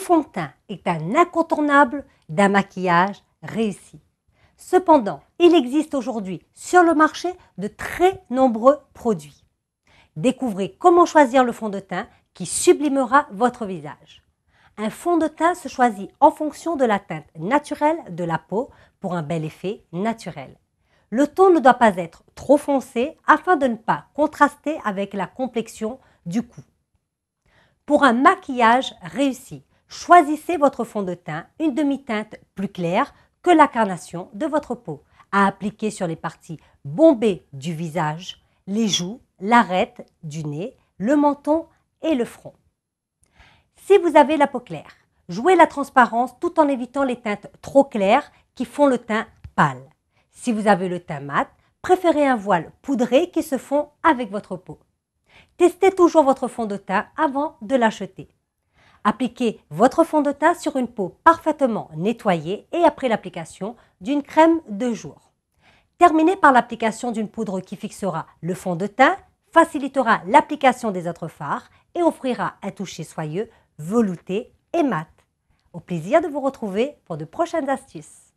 fond de teint est un incontournable d'un maquillage réussi. Cependant, il existe aujourd'hui sur le marché de très nombreux produits. Découvrez comment choisir le fond de teint qui sublimera votre visage. Un fond de teint se choisit en fonction de la teinte naturelle de la peau pour un bel effet naturel. Le ton ne doit pas être trop foncé afin de ne pas contraster avec la complexion du cou. Pour un maquillage réussi, choisissez votre fond de teint une demi-teinte plus claire que la carnation de votre peau à appliquer sur les parties bombées du visage, les joues, l'arête du nez, le menton et le front. Si vous avez la peau claire, jouez la transparence tout en évitant les teintes trop claires qui font le teint pâle. Si vous avez le teint mat, préférez un voile poudré qui se fond avec votre peau. Testez toujours votre fond de teint avant de l'acheter. Appliquez votre fond de teint sur une peau parfaitement nettoyée et après l'application d'une crème de jour. Terminez par l'application d'une poudre qui fixera le fond de teint, facilitera l'application des autres fards et offrira un toucher soyeux, velouté et mat. Au plaisir de vous retrouver pour de prochaines astuces.